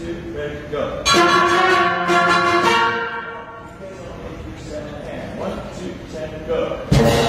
two, ready, go. One, two, ten, go.